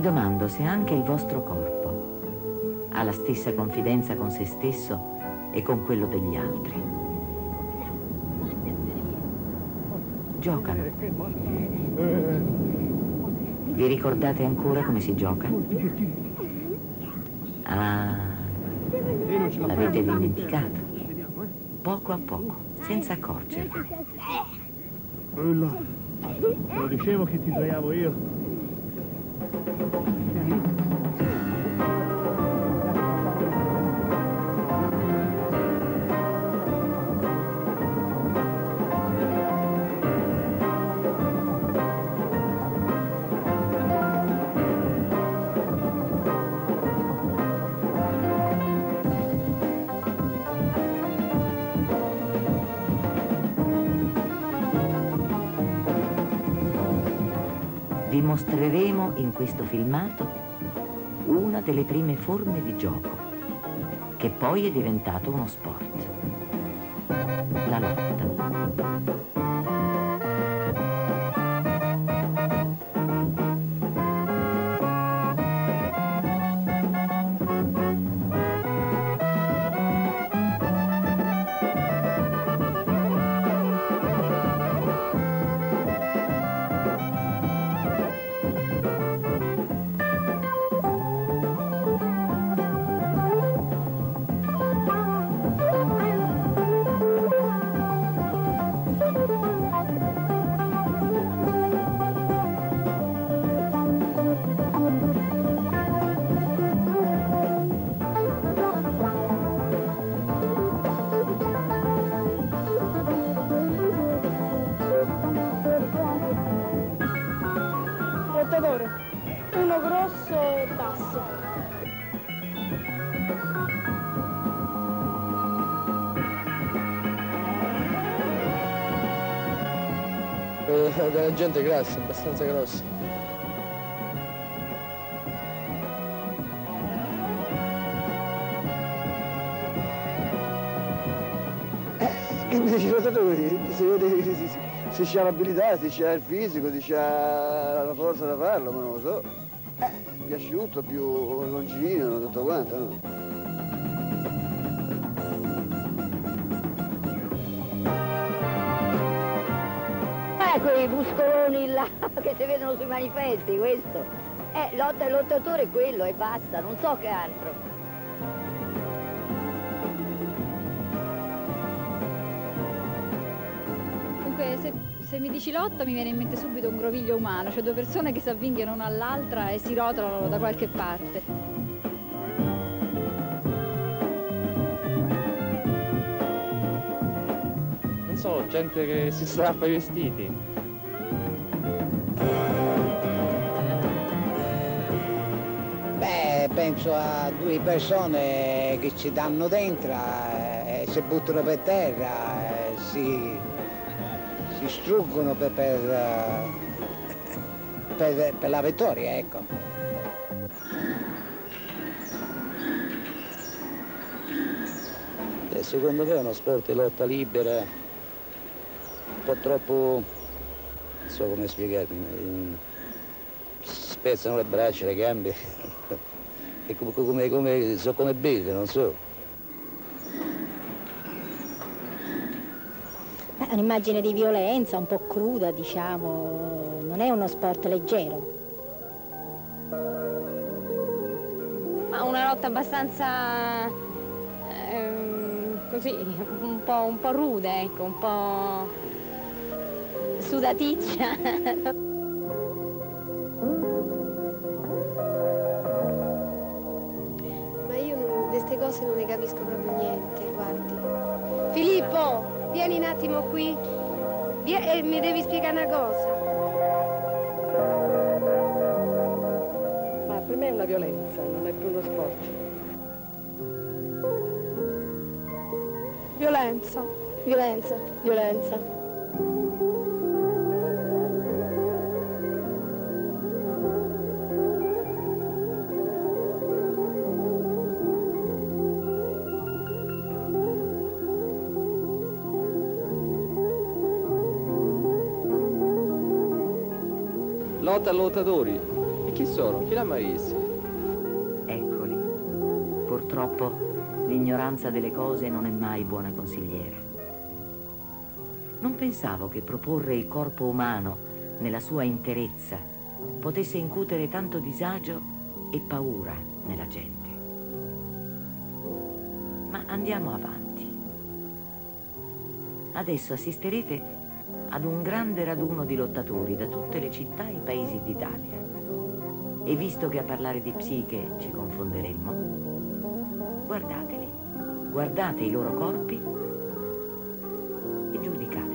Mi domando se anche il vostro corpo ha la stessa confidenza con se stesso e con quello degli altri. Giocano. Vi ricordate ancora come si gioca? Ah, l'avete dimenticato. Poco a poco, senza accorgervi. Quella. Lo dicevo che ti sbagliavo io. Thank you. Mostreremo in questo filmato una delle prime forme di gioco, che poi è diventato uno sport. Della gente grassa, abbastanza grossa. Che mi dice? Si vede se, se, se c'ha l'abilità, se c'ha il fisico, se c'ha la forza da farlo, ma non lo so. Eh, più asciutto, più longino, tutto quanto, no? Quei muscoloni là che si vedono sui manifesti, questo. Eh, lotta e lottatore è quello e basta, non so che altro. Comunque, se, se mi dici lotta mi viene in mente subito un groviglio umano, cioè due persone che si avvinghiano l'una all'altra e si rotolano da qualche parte. Non so, gente che si strappa i vestiti. Penso a due persone che ci danno dentro, eh, si buttano per terra, eh, si, si struggono per, per, eh, per- per la vittoria, ecco. Eh, secondo me è uno sport di lotta libera, un po' troppo, non so come spiegarmi, mm, spezzano le braccia, le gambe, e come, come, come, so come beve, non so. È un'immagine di violenza, un po' cruda, diciamo, non è uno sport leggero. Ma una lotta abbastanza ehm, così, un po', un po' rude, ecco, un po' sudaticcia. Un attimo qui. Vie- e mi devi spiegare una cosa. Ma per me è una violenza, non è più uno sport. Violenza. Violenza. Violenza. Lotta a lottatori. E chi sono? Chi l'ha mai visto? Eccoli. Purtroppo l'ignoranza delle cose non è mai buona consigliera. Non pensavo che proporre il corpo umano nella sua interezza potesse incutere tanto disagio e paura nella gente. Ma andiamo avanti. Adesso assisterete ad un grande raduno di lottatori da tutte le città e i paesi d'Italia. E visto che a parlare di psiche ci confonderemmo, guardateli, guardate i loro corpi e giudicate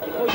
会